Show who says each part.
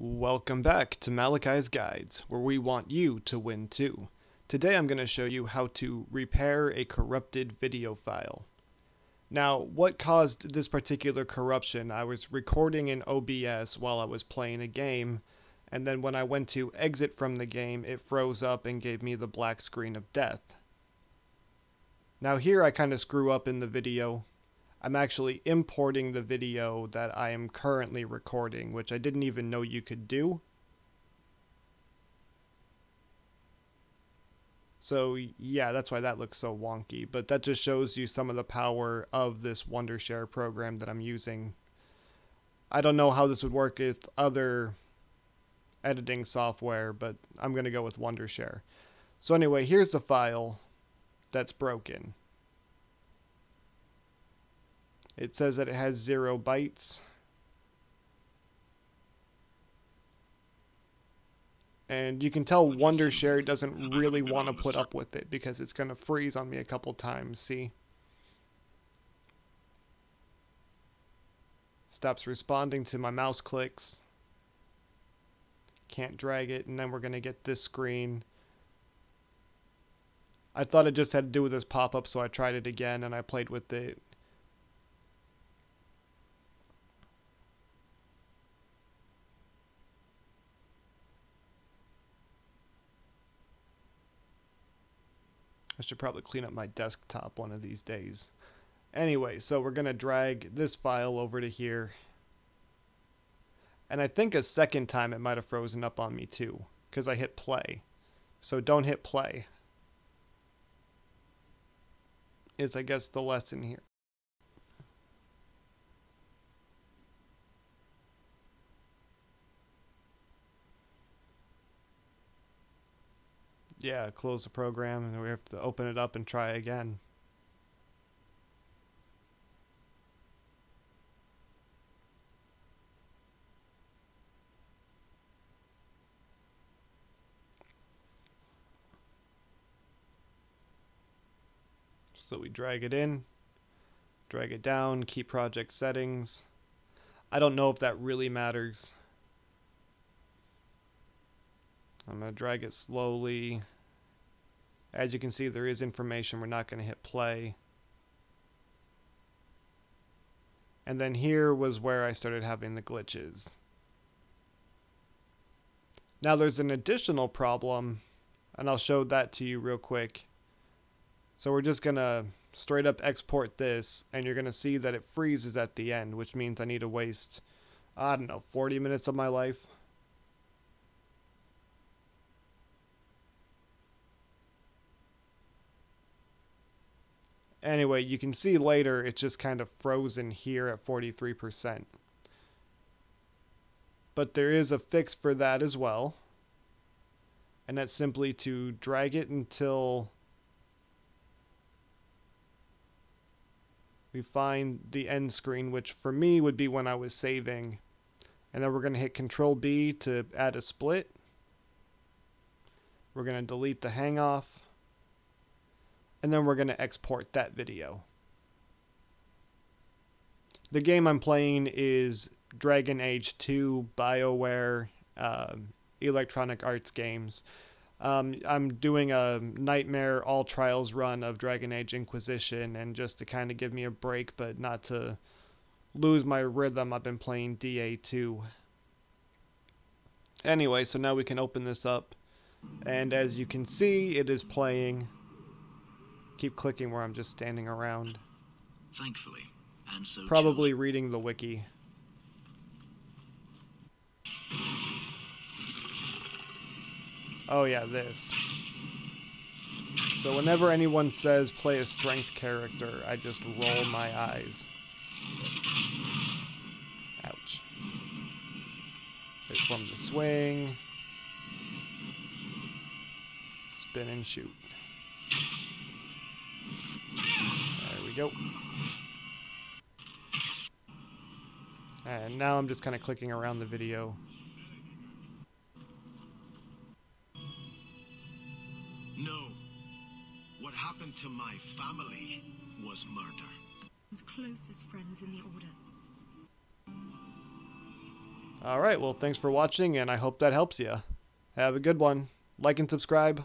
Speaker 1: Welcome back to Malachi's Guides, where we want you to win too. Today I'm going to show you how to repair a corrupted video file. Now, what caused this particular corruption? I was recording in OBS while I was playing a game, and then when I went to exit from the game, it froze up and gave me the black screen of death. Now here I kind of screw up in the video. I'm actually importing the video that I am currently recording, which I didn't even know you could do. So yeah, that's why that looks so wonky, but that just shows you some of the power of this Wondershare program that I'm using. I don't know how this would work with other editing software, but I'm going to go with Wondershare. So anyway, here's the file that's broken. It says that it has zero bytes. And you can tell Wondershare doesn't really want to put up with it because it's going to freeze on me a couple times, see? Stops responding to my mouse clicks. Can't drag it, and then we're going to get this screen. I thought it just had to do with this pop-up, so I tried it again, and I played with it I should probably clean up my desktop one of these days. Anyway, so we're going to drag this file over to here. And I think a second time it might have frozen up on me too, because I hit play. So don't hit play. Is I guess the lesson here. Yeah, close the program and we have to open it up and try again. So we drag it in, drag it down, keep project settings. I don't know if that really matters. I'm going to drag it slowly. As you can see, there is information. We're not going to hit play. And then here was where I started having the glitches. Now there's an additional problem, and I'll show that to you real quick. So we're just going to straight up export this, and you're going to see that it freezes at the end, which means I need to waste, I don't know, 40 minutes of my life. Anyway, you can see later it's just kind of frozen here at 43%. But there is a fix for that as well. And that's simply to drag it until we find the end screen, which for me would be when I was saving. And then we're going to hit Control B to add a split. We're going to delete the hang off and then we're going to export that video. The game I'm playing is Dragon Age 2 BioWare uh, Electronic Arts games. Um, I'm doing a nightmare all trials run of Dragon Age Inquisition, and just to kind of give me a break, but not to lose my rhythm, I've been playing DA2. Anyway, so now we can open this up, and as you can see, it is playing keep clicking where I'm just standing around.
Speaker 2: Thankfully, and so
Speaker 1: Probably chose. reading the wiki. Oh yeah, this. So whenever anyone says play a strength character, I just roll my eyes. Ouch. from the swing. Spin and shoot. Go. And now I'm just kind of clicking around the video.
Speaker 2: No. What happened to my family was murder.
Speaker 3: His closest friends in the Order.
Speaker 1: All right, well, thanks for watching, and I hope that helps you. Have a good one. Like and subscribe.